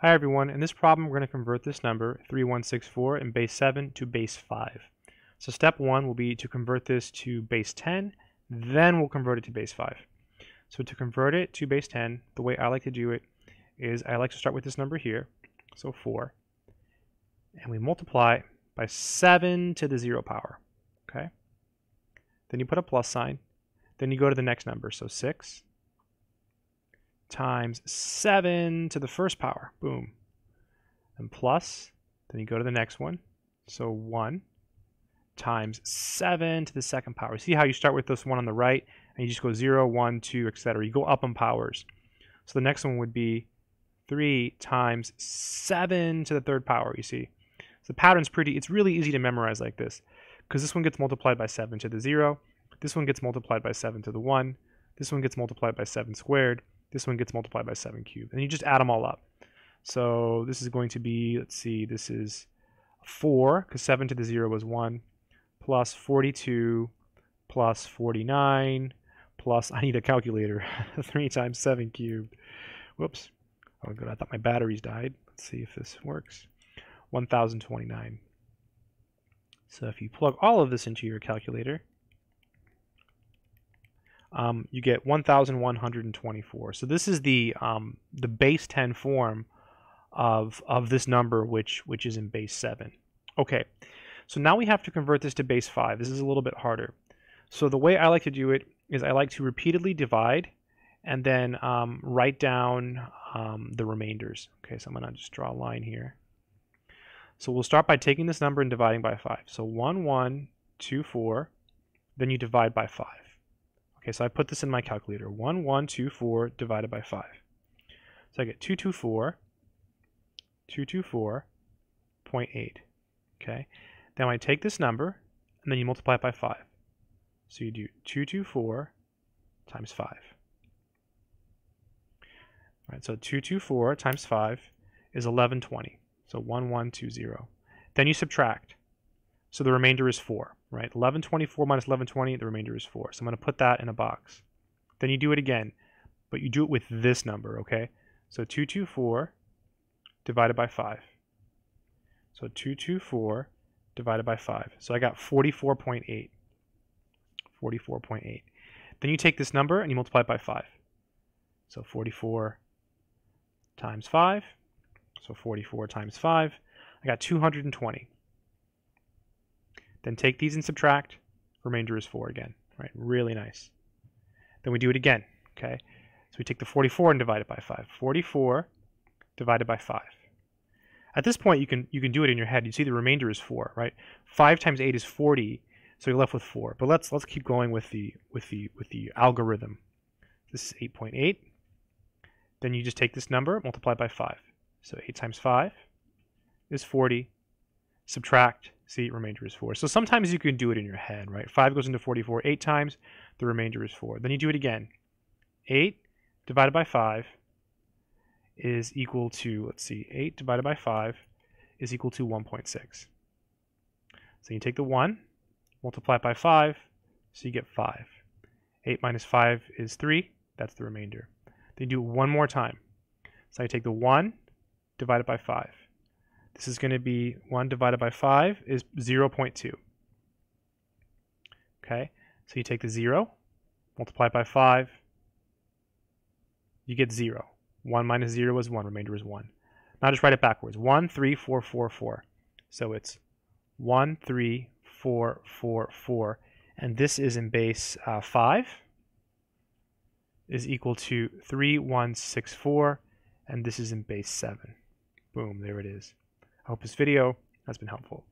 Hi everyone, in this problem we're going to convert this number 3164 in base 7 to base 5. So step 1 will be to convert this to base 10, then we'll convert it to base 5. So to convert it to base 10, the way I like to do it is I like to start with this number here, so 4, and we multiply by 7 to the 0 power, okay? Then you put a plus sign, then you go to the next number, so 6, times 7 to the first power. Boom. And plus, then you go to the next one. So 1 times 7 to the second power. See how you start with this one on the right, and you just go 0, 1, 2, etc. You go up in powers. So the next one would be 3 times 7 to the third power, you see. So the pattern's pretty, it's really easy to memorize like this, because this one gets multiplied by 7 to the 0, this one gets multiplied by 7 to the 1, this one gets multiplied by 7 squared, this one gets multiplied by 7 cubed. And you just add them all up. So this is going to be, let's see, this is 4, because 7 to the 0 was 1, plus 42, plus 49, plus, I need a calculator, 3 times 7 cubed. Whoops. Oh, good. I thought my batteries died. Let's see if this works. 1029. So if you plug all of this into your calculator, um, you get 1,124. So this is the um, the base 10 form of of this number, which which is in base 7. Okay, so now we have to convert this to base 5. This is a little bit harder. So the way I like to do it is I like to repeatedly divide and then um, write down um, the remainders. Okay, so I'm going to just draw a line here. So we'll start by taking this number and dividing by 5. So 1, 1, 2, 4, then you divide by 5. Okay, so I put this in my calculator. 1124 divided by 5. So I get 224, 224.8. Okay, then I take this number and then you multiply it by 5. So you do 224 times 5. All right, so 224 times 5 is 1120. So 1120. Then you subtract. So the remainder is 4 right? 1124 minus 1120, the remainder is 4. So I'm going to put that in a box. Then you do it again, but you do it with this number, okay? So 224 divided by 5. So 224 divided by 5. So I got 44.8. 44.8. Then you take this number and you multiply it by 5. So 44 times 5. So 44 times 5. I got 220. Then take these and subtract. Remainder is 4 again. Right? Really nice. Then we do it again. Okay? So we take the 44 and divide it by 5. 44 divided by 5. At this point, you can you can do it in your head. You see the remainder is 4, right? 5 times 8 is 40, so you're left with 4. But let's let's keep going with the with the with the algorithm. This is 8.8. Then you just take this number, multiply by 5. So 8 times 5 is 40. Subtract See, remainder is 4. So sometimes you can do it in your head, right? 5 goes into 44 8 times. The remainder is 4. Then you do it again. 8 divided by 5 is equal to, let's see, 8 divided by 5 is equal to 1.6. So you take the 1, multiply it by 5, so you get 5. 8 minus 5 is 3. That's the remainder. Then you do it one more time. So you take the 1 divided by 5. This is going to be 1 divided by 5 is 0 0.2. Okay, so you take the 0, multiply it by 5, you get 0. 1 minus 0 is 1, remainder is 1. Now just write it backwards. 1, 3, 4, 4, 4. So it's 1, 3, 4, 4, 4. And this is in base uh, 5 is equal to 3, 1, 6, 4. And this is in base 7. Boom, there it is. I hope this video has been helpful.